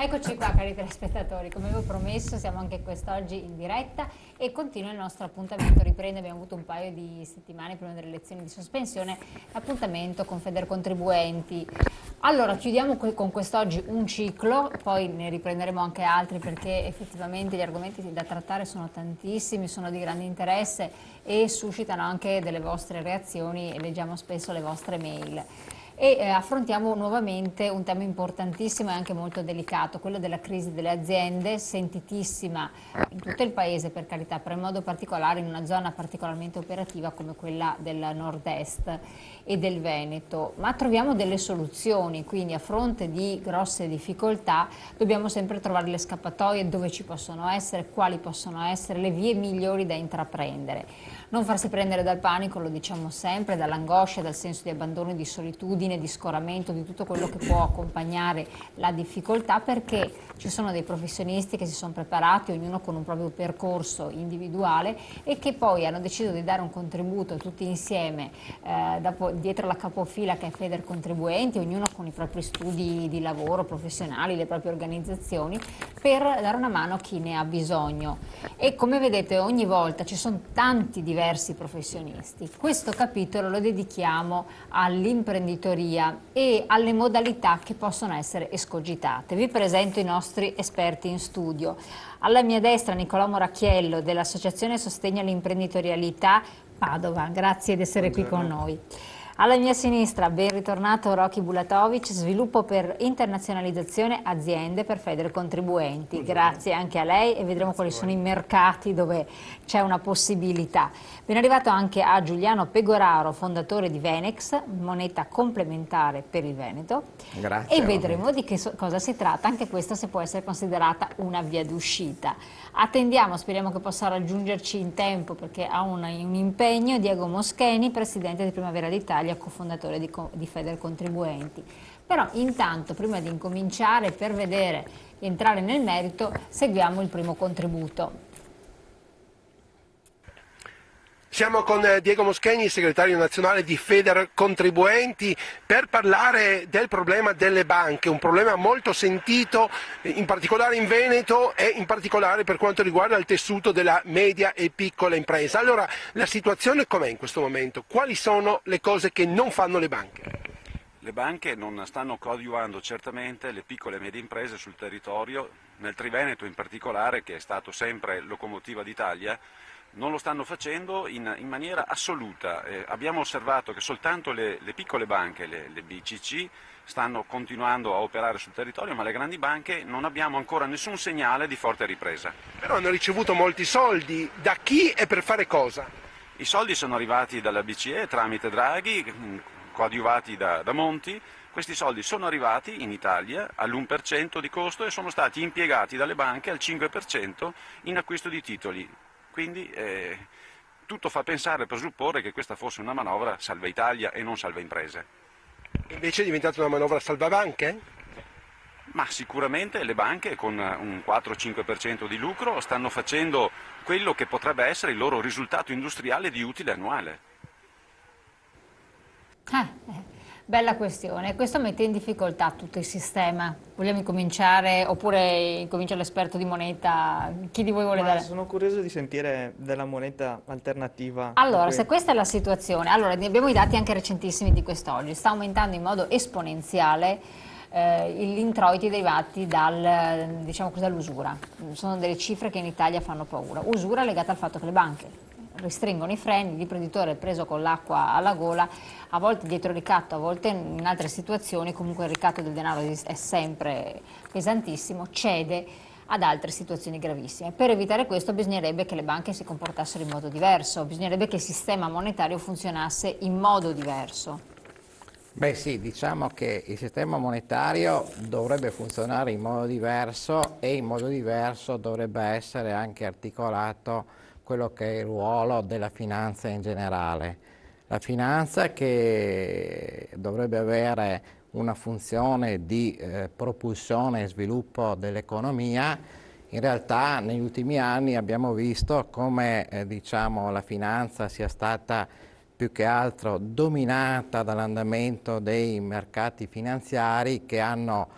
Eccoci qua cari telespettatori, come avevo promesso siamo anche quest'oggi in diretta e continua il nostro appuntamento, riprende, abbiamo avuto un paio di settimane prima delle lezioni di sospensione, l'appuntamento con Federcontribuenti. Allora chiudiamo con quest'oggi un ciclo, poi ne riprenderemo anche altri perché effettivamente gli argomenti da trattare sono tantissimi, sono di grande interesse e suscitano anche delle vostre reazioni e leggiamo spesso le vostre mail e eh, affrontiamo nuovamente un tema importantissimo e anche molto delicato, quello della crisi delle aziende, sentitissima in tutto il paese per carità, però in modo particolare in una zona particolarmente operativa come quella del nord-est e del Veneto, ma troviamo delle soluzioni, quindi a fronte di grosse difficoltà dobbiamo sempre trovare le scappatoie dove ci possono essere, quali possono essere, le vie migliori da intraprendere. Non farsi prendere dal panico, lo diciamo sempre, dall'angoscia, dal senso di abbandono, di solitudine, di scoramento, di tutto quello che può accompagnare la difficoltà perché ci sono dei professionisti che si sono preparati, ognuno con un proprio percorso individuale e che poi hanno deciso di dare un contributo tutti insieme eh, dopo, dietro la capofila che è Feder Contribuenti, ognuno con i propri studi di lavoro professionali, le proprie organizzazioni, per dare una mano a chi ne ha bisogno. E come vedete ogni volta ci sono tanti diversi professionisti. Questo capitolo lo dedichiamo all'imprenditoria e alle modalità che possono essere escogitate. Vi presento i nostri esperti in studio. Alla mia destra Nicolò Moracchiello dell'Associazione Sostegno all'Imprenditorialità Padova, grazie di essere Buongiorno. qui con noi. Alla mia sinistra, ben ritornato Rocky Bulatovic, sviluppo per internazionalizzazione aziende per Feder Contribuenti. Grazie anche a lei e vedremo quali sono i mercati dove c'è una possibilità. Ben arrivato anche a Giuliano Pegoraro, fondatore di Venex, moneta complementare per il Veneto. Grazie. E vedremo di che so cosa si tratta, anche questa se può essere considerata una via d'uscita. Attendiamo, speriamo che possa raggiungerci in tempo perché ha un, un impegno, Diego Moscheni, presidente di Primavera d'Italia, cofondatore di, di Feder Contribuenti. Però intanto, prima di incominciare, per vedere, entrare nel merito, seguiamo il primo contributo. Siamo con eh, Diego Moschegni, segretario nazionale di Feder Contribuenti, per parlare del problema delle banche, un problema molto sentito in particolare in Veneto e in particolare per quanto riguarda il tessuto della media e piccola impresa. Allora, la situazione com'è in questo momento? Quali sono le cose che non fanno le banche? Le banche non stanno coadiuvando certamente le piccole e medie imprese sul territorio, nel Triveneto in particolare, che è stato sempre locomotiva d'Italia, non lo stanno facendo in, in maniera assoluta. Eh, abbiamo osservato che soltanto le, le piccole banche, le, le, BCC, stanno continuando a operare sul territorio, ma le grandi banche non abbiamo ancora nessun segnale di forte ripresa. Però hanno ricevuto molti soldi, da chi e per fare cosa? I soldi sono arrivati dalla BCE tramite Draghi, mm, coadiuvati da, da Monti, questi soldi sono arrivati in Italia all'1% di costo e sono stati impiegati dalle banche al 5% in acquisto di titoli quindi eh, tutto fa pensare e presupporre che questa fosse una manovra salva Italia e non salva imprese. Invece è diventata una manovra salva banche? Ma sicuramente le banche con un 4-5% di lucro stanno facendo quello che potrebbe essere il loro risultato industriale di utile annuale. Ah, eh. Bella questione, questo mette in difficoltà tutto il sistema. Vogliamo incominciare oppure incomincia l'esperto di moneta? Chi di voi vuole Ma dare? Sono curioso di sentire della moneta alternativa. Allora, se questa è la situazione, allora abbiamo i dati anche recentissimi di quest'oggi, sta aumentando in modo esponenziale eh, gli introiti derivati dal, diciamo dall'usura. Sono delle cifre che in Italia fanno paura. Usura legata al fatto che le banche restringono i freni, l'imprenditore preso con l'acqua alla gola, a volte dietro ricatto, a volte in altre situazioni, comunque il ricatto del denaro è sempre pesantissimo, cede ad altre situazioni gravissime. Per evitare questo bisognerebbe che le banche si comportassero in modo diverso, bisognerebbe che il sistema monetario funzionasse in modo diverso. Beh sì, diciamo che il sistema monetario dovrebbe funzionare in modo diverso e in modo diverso dovrebbe essere anche articolato quello che è il ruolo della finanza in generale. La finanza che dovrebbe avere una funzione di eh, propulsione e sviluppo dell'economia, in realtà negli ultimi anni abbiamo visto come eh, diciamo, la finanza sia stata più che altro dominata dall'andamento dei mercati finanziari che hanno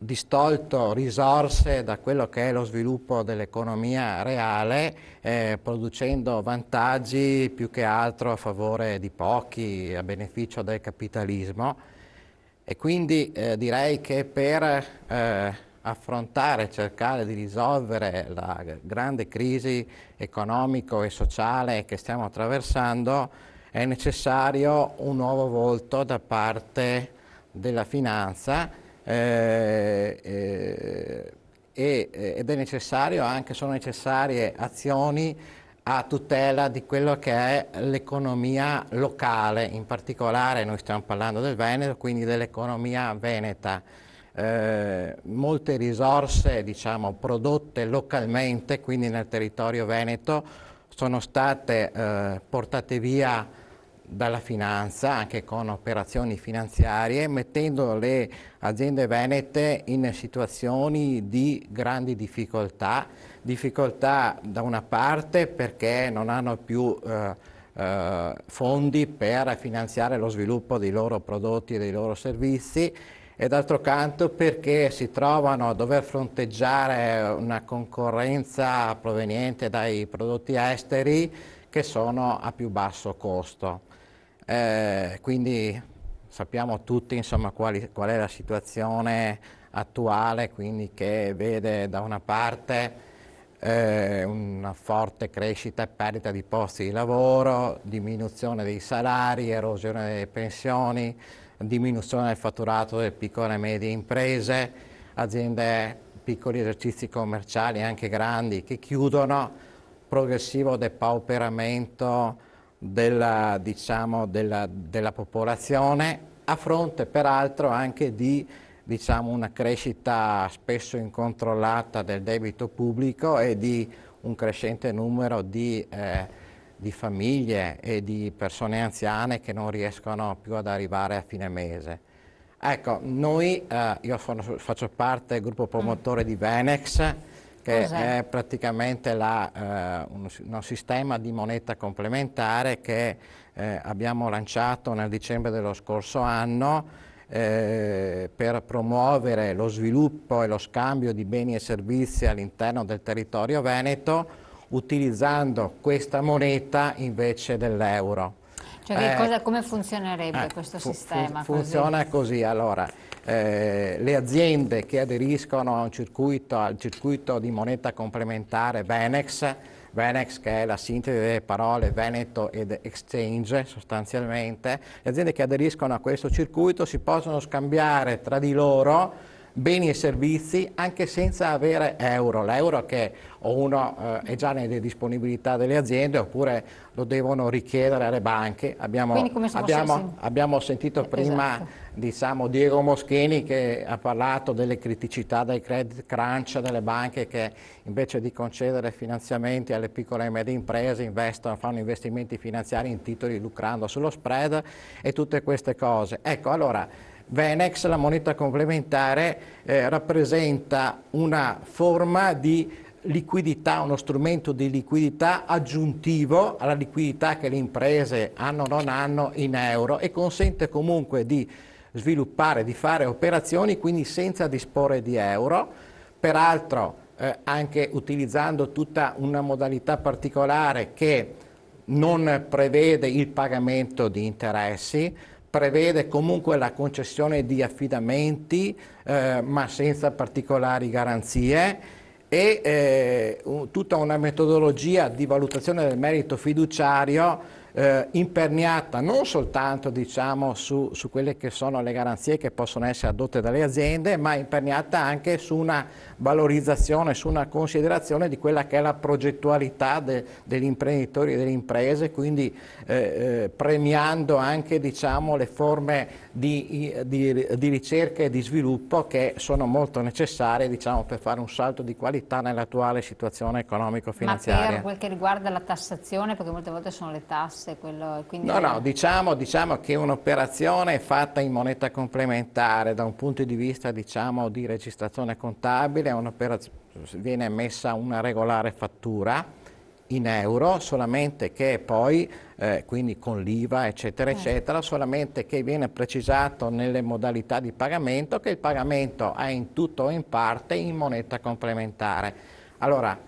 distolto risorse da quello che è lo sviluppo dell'economia reale, eh, producendo vantaggi più che altro a favore di pochi, a beneficio del capitalismo. E quindi eh, direi che per eh, affrontare, cercare di risolvere la grande crisi economico e sociale che stiamo attraversando, è necessario un nuovo volto da parte della finanza eh, eh, ed è necessario anche, sono necessarie azioni a tutela di quello che è l'economia locale, in particolare noi stiamo parlando del Veneto, quindi dell'economia veneta. Eh, molte risorse diciamo, prodotte localmente, quindi nel territorio veneto, sono state eh, portate via dalla finanza, anche con operazioni finanziarie, mettendo le aziende venete in situazioni di grandi difficoltà, difficoltà da una parte perché non hanno più eh, eh, fondi per finanziare lo sviluppo dei loro prodotti e dei loro servizi e d'altro canto perché si trovano a dover fronteggiare una concorrenza proveniente dai prodotti esteri che sono a più basso costo. Eh, quindi sappiamo tutti insomma, quali, qual è la situazione attuale, quindi che vede da una parte eh, una forte crescita e perdita di posti di lavoro, diminuzione dei salari, erosione delle pensioni, diminuzione del fatturato delle piccole e medie imprese, aziende, piccoli esercizi commerciali anche grandi che chiudono, progressivo depauperamento della, diciamo, della, della popolazione, a fronte peraltro anche di diciamo, una crescita spesso incontrollata del debito pubblico e di un crescente numero di, eh, di, famiglie e di persone anziane che non riescono più ad arrivare a fine mese. Ecco, noi, eh, io faccio parte del gruppo promotore di Venex, che è praticamente la, eh, un, un, sistema di moneta complementare che eh, abbiamo lanciato nel dicembre dello scorso anno eh, per promuovere lo sviluppo e lo scambio di beni e servizi all'interno del territorio veneto utilizzando questa moneta invece dell'euro. Cioè, cosa, come funzionerebbe eh, questo fu, sistema? funziona così, così allora eh, le aziende che aderiscono circuito, al circuito di moneta complementare Venex, Venex che è la sintesi delle parole Veneto ed Exchange sostanzialmente, le aziende che aderiscono a questo circuito si possono scambiare tra di loro beni e servizi anche senza avere euro. L'euro che uno eh, è già nelle disponibilità delle aziende oppure lo devono richiedere alle banche. Abbiamo, abbiamo, abbiamo sentito prima esatto. diciamo, Diego Moschini che ha parlato delle criticità del credit crunch delle banche che invece di concedere finanziamenti alle piccole e medie imprese investono, fanno investimenti finanziari in titoli lucrando sullo spread e tutte queste cose. Ecco, allora, Venex, la moneta complementare, eh, rappresenta una forma di liquidità, uno strumento di liquidità aggiuntivo alla liquidità che le imprese hanno o non hanno in euro e consente comunque di sviluppare, di fare operazioni quindi senza disporre di euro, peraltro eh, anche utilizzando tutta una modalità particolare che non prevede il pagamento di interessi, prevede comunque la concessione di affidamenti eh, ma senza particolari garanzie e eh, tutta una metodologia di valutazione del merito fiduciario eh, imperniata non soltanto diciamo, su, su, quelle che sono le garanzie che possono essere adotte dalle aziende, ma imperniata anche su una valorizzazione, su una considerazione di quella che è la progettualità de, degli imprenditori e delle imprese, quindi eh, eh, premiando anche diciamo, le forme di, di, di, ricerca e di sviluppo che sono molto necessarie diciamo, per fare un salto di qualità nell'attuale situazione economico-finanziaria. Ma per quel che riguarda la tassazione, perché molte volte sono le tasse tasse? Quello, no, no, diciamo, diciamo che un'operazione fatta in moneta complementare da un punto di vista diciamo, di registrazione contabile viene emessa una regolare fattura in euro, solamente che poi, eh, quindi con l'IVA eccetera certo. eccetera, solamente che viene precisato nelle modalità di pagamento che il pagamento è in tutto o in parte in moneta complementare. Allora,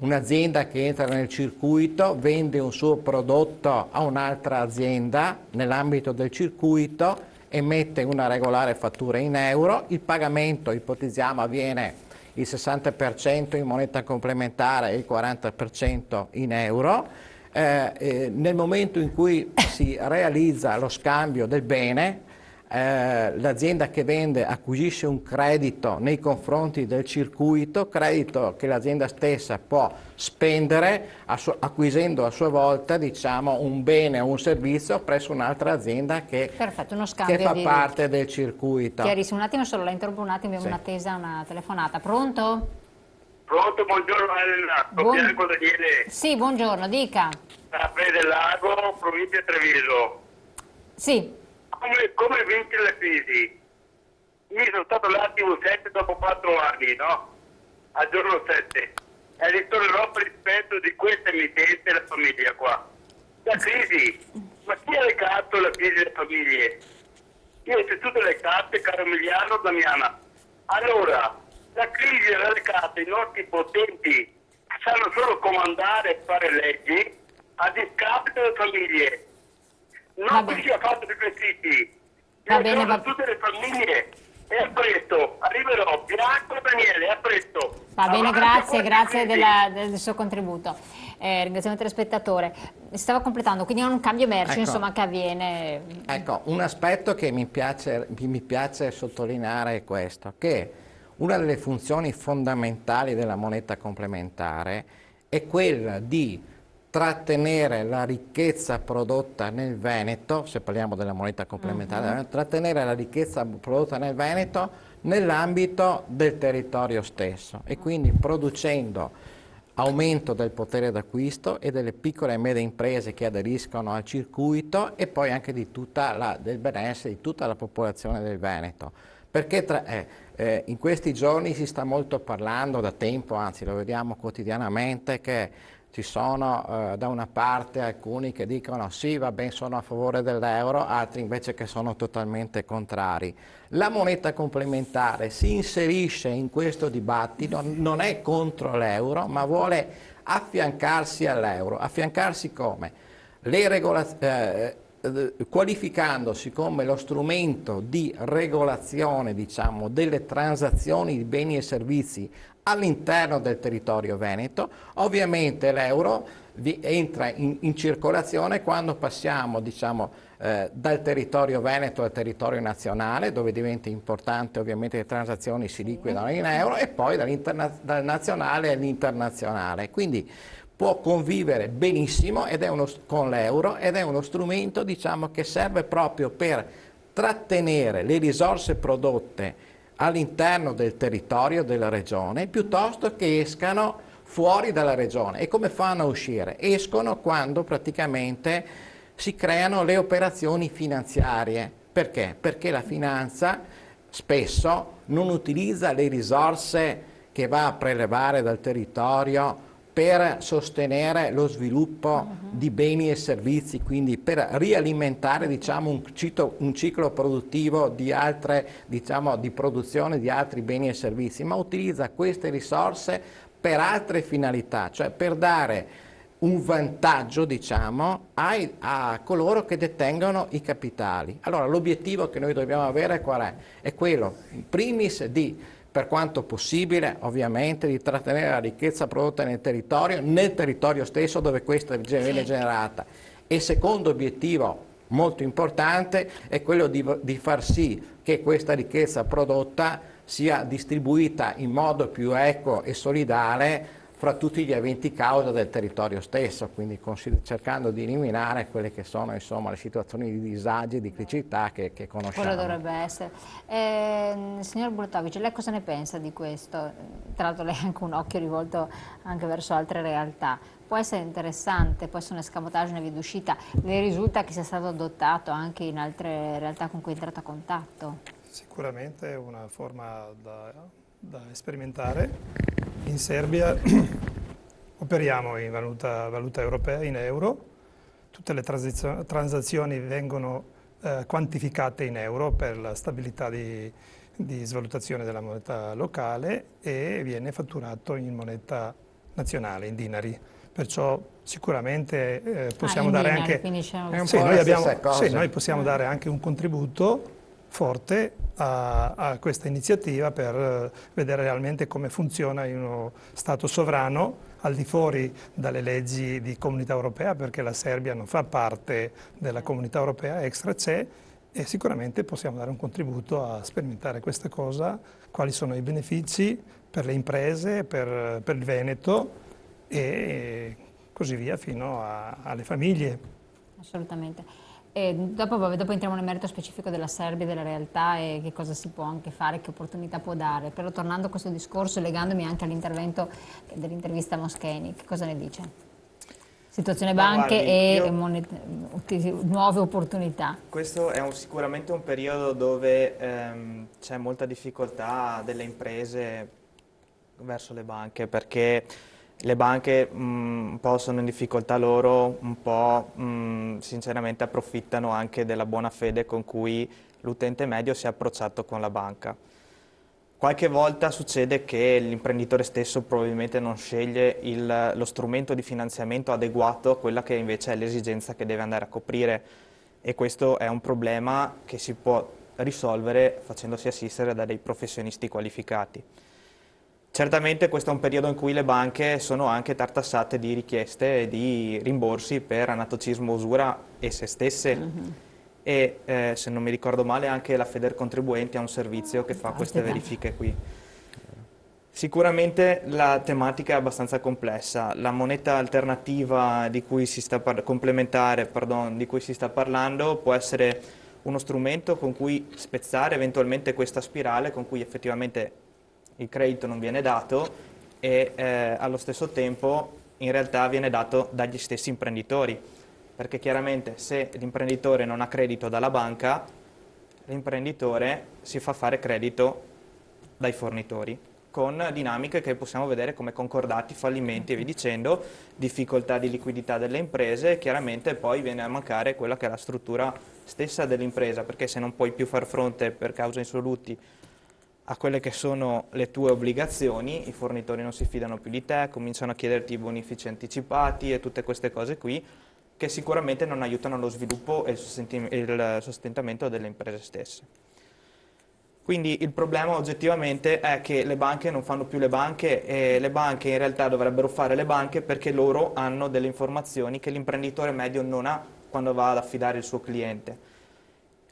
un'azienda che entra nel circuito vende un suo prodotto a un'altra azienda nell'ambito del circuito, emette una regolare fattura in euro, il pagamento ipotizziamo avviene il 60% in moneta complementare e il 40% in euro. Eh, eh, nel momento in cui si realizza lo scambio del bene, eh, l'azienda che vende acquisisce un credito nei confronti del circuito, credito che l'azienda stessa può spendere acquisendo a sua volta diciamo, un bene o un servizio presso un'altra azienda che, Perfetto, che fa di... parte del circuito. Chiarissimo, un attimo solo la interrompo un attimo, abbiamo sì. un'attesa, una telefonata. Pronto? Pronto, buongiorno Elena, Buon... Bianco Daniele. Sì, buongiorno, dica. Da del Lago, provincia Treviso. Sì come, come vincere le crisi? Io sono stato l'attimo 7 dopo 4 anni, no? Al giorno 7. E ritornerò per rispetto di questa emittente e la famiglia qua. La crisi, ma chi ha legato la crisi delle famiglie? Io ho tutte le carte, caro Emiliano Damiana. Allora, la crisi ha legato i nostri potenti sanno solo comandare e fare leggi a discapito delle famiglie non si sia fatto di vestiti. Va bene, va... tutte le famiglie e a presto, arriverò, Bianco Daniele, a presto. Va bene, grazie, grazie della, del suo contributo. Eh, ringraziamo il telespettatore. Stava completando, quindi è un cambio merci ecco, insomma, che avviene. Ecco, un aspetto che mi piace, mi piace sottolineare è questo, che una delle funzioni fondamentali della moneta complementare è quella di trattenere la ricchezza prodotta nel Veneto, se parliamo della moneta complementare, uh -huh. trattenere la ricchezza prodotta nel Veneto nell'ambito del territorio stesso e quindi producendo aumento del potere d'acquisto e delle piccole e medie imprese che aderiscono al circuito e poi anche di tutta la, del benessere di tutta la popolazione del Veneto. Perché tra, eh, eh, in questi giorni si sta molto parlando da tempo, anzi lo vediamo quotidianamente, che ci sono eh, da una parte alcuni che dicono sì, va bene, sono a favore dell'euro, altri invece che sono totalmente contrari. La moneta complementare si inserisce in questo dibattito, non è contro l'euro, ma vuole affiancarsi all'euro. Affiancarsi come? Eh, eh, qualificandosi come lo strumento di regolazione diciamo, delle transazioni di beni e servizi all'interno del territorio veneto. Ovviamente l'euro entra in, in, circolazione quando passiamo diciamo, eh, dal territorio veneto al territorio nazionale, dove diventa importante ovviamente le transazioni si liquidano in euro, e poi dal nazionale all'internazionale. Quindi può convivere benissimo uno, con l'euro ed è uno strumento diciamo, che serve proprio per trattenere le risorse prodotte all'interno del territorio della regione piuttosto che escano fuori dalla regione. E come fanno a uscire? Escono quando praticamente si creano le operazioni finanziarie. Perché? Perché la finanza spesso non utilizza le risorse che va a prelevare dal territorio per sostenere lo sviluppo uh -huh. di beni e servizi, quindi per rialimentare diciamo, un, ciclo, un, ciclo, produttivo di, altre, diciamo, di produzione di altri beni e servizi, ma utilizza queste risorse per altre finalità, cioè per dare un vantaggio diciamo, ai, a coloro che detengono i capitali. Allora l'obiettivo che noi dobbiamo avere qual è? È quello, in primis, di per quanto possibile ovviamente di trattenere la ricchezza prodotta nel territorio, nel territorio stesso dove questa viene generata. E il secondo obiettivo molto importante è quello di, di far sì che questa ricchezza prodotta sia distribuita in modo più equo e solidale fra tutti gli eventi causa del territorio stesso, quindi cercando di eliminare quelle che sono insomma, le situazioni di disagio e di criticità che, che conosciamo. Quello dovrebbe essere. Eh, signor Burtovic, lei cosa ne pensa di questo? Tra l'altro lei ha anche un occhio rivolto anche verso altre realtà. Può essere interessante, può essere un escamotage, una via d'uscita. Le risulta che sia stato adottato anche in altre realtà con cui è entrato a contatto? Sicuramente è una forma da, da sperimentare in Serbia operiamo in valuta, valuta europea, in euro, tutte le transazioni vengono eh, quantificate in euro per la stabilità di, di svalutazione della moneta locale e viene fatturato in moneta nazionale, in dinari. Perciò sicuramente eh, possiamo ah, dare dinari, anche... Diciamo sì, noi, abbiamo, sì, noi possiamo dare anche un contributo forte a, a, questa iniziativa per eh, vedere realmente come funziona in uno Stato sovrano al di fuori dalle leggi di comunità europea perché la Serbia non fa parte della comunità europea, extra c'è e sicuramente possiamo dare un contributo a sperimentare questa cosa, quali sono i benefici per le imprese, per, per il Veneto e così via fino a, alle famiglie. Assolutamente. E dopo, dopo, entriamo nel merito specifico della Serbia, della realtà e che cosa si può anche fare, che opportunità può dare. Però tornando a questo discorso, legandomi anche all'intervento dell'intervista a Moscheni, che cosa ne dice? Situazione banche guardi, e io... nuove opportunità. Questo è un, sicuramente un periodo dove ehm, c'è molta difficoltà delle imprese verso le banche perché le banche mh, un po' sono in difficoltà loro, un po' mh, sinceramente approfittano anche della buona fede con cui l'utente medio si è approcciato con la banca. Qualche volta succede che l'imprenditore stesso probabilmente non sceglie il, lo strumento di finanziamento adeguato a quella che invece è l'esigenza che deve andare a coprire e questo è un problema che si può risolvere facendosi assistere da dei professionisti qualificati. Certamente questo è un periodo in cui le banche sono anche tartassate di richieste di rimborsi per anatocismo usura e se stesse mm -hmm. e eh, se non mi ricordo male anche la Feder Contribuenti ha un servizio che fa queste verifiche qui. Sicuramente la tematica è abbastanza complessa, la moneta alternativa di cui si sta complementare pardon, di cui si sta parlando può essere uno strumento con cui spezzare eventualmente questa spirale con cui effettivamente il credito non viene dato e eh, allo stesso tempo in realtà viene dato dagli stessi imprenditori, perché chiaramente se l'imprenditore non ha credito dalla banca, l'imprenditore si fa fare credito dai fornitori con dinamiche che possiamo vedere come concordati, fallimenti e via dicendo, difficoltà di liquidità delle imprese e chiaramente poi viene a mancare quella che è la struttura stessa dell'impresa, perché se non puoi più far fronte per causa insoluti a quelle che sono le tue obbligazioni, i fornitori non si fidano più di te, cominciano a chiederti i bonifici anticipati e tutte queste cose qui che sicuramente non aiutano lo sviluppo e il sostentamento delle imprese stesse. Quindi il problema oggettivamente è che le banche non fanno più le banche e le banche in realtà dovrebbero fare le banche perché loro hanno delle informazioni che l'imprenditore medio non ha quando va ad affidare il suo cliente.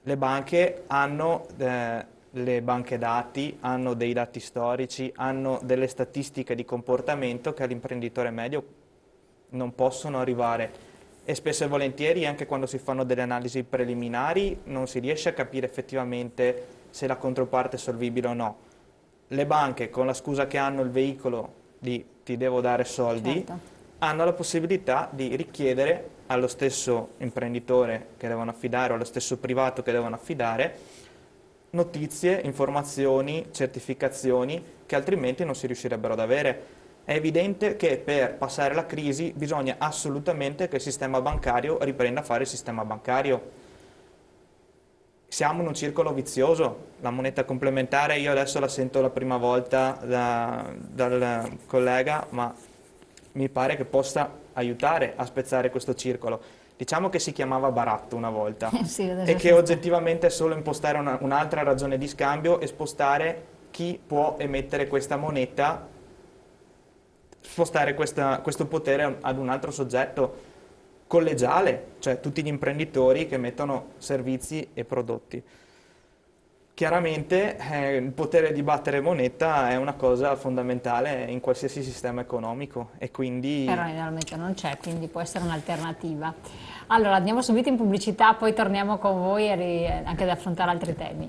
Le banche hanno eh, le banche dati hanno dei dati storici, hanno delle statistiche di comportamento che all'imprenditore medio non possono arrivare e spesso e volentieri anche quando si fanno delle analisi preliminari non si riesce a capire effettivamente se la controparte è solvibile o no. Le banche con la scusa che hanno il veicolo di ti devo dare soldi certo. hanno la possibilità di richiedere allo stesso imprenditore che devono affidare o allo stesso privato che devono affidare notizie, informazioni, certificazioni che altrimenti non si riuscirebbero ad avere. È evidente che per passare la crisi bisogna assolutamente che il sistema bancario riprenda a fare il sistema bancario. Siamo in un circolo vizioso, la moneta complementare io adesso la sento la prima volta da, dal collega, ma mi pare che possa aiutare a spezzare questo circolo diciamo che si chiamava baratto una volta sì, e che oggettivamente è solo impostare un'altra ragione di scambio e spostare chi può emettere questa moneta, spostare questa, questo potere ad un altro soggetto collegiale, cioè tutti gli imprenditori che mettono servizi e prodotti. Chiaramente eh, il potere di battere moneta è una cosa fondamentale in qualsiasi sistema economico e quindi... Però realmente non c'è, quindi può essere un'alternativa. Allora andiamo subito in pubblicità, poi torniamo con voi anche ad affrontare altri temi.